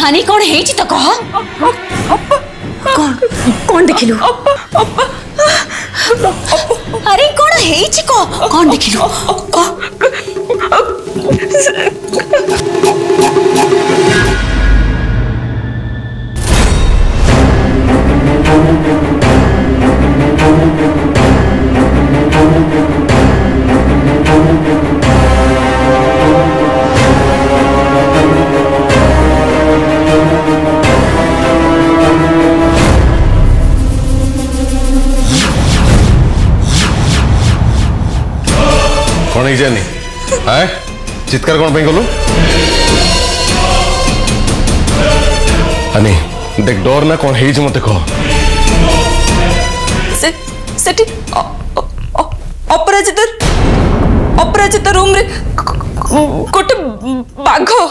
हानि कौन है जी तो कह कौन कौन देखिलु अरे कौन है जी को कौन देखिलु कौन ही जानी हाँ चित्कर कौन पहन गलो अनि देख डोर ना कौन ही जी मत देखो से सेटी ऑपरेटर ऑपरेटर रूम में कोटे बाघो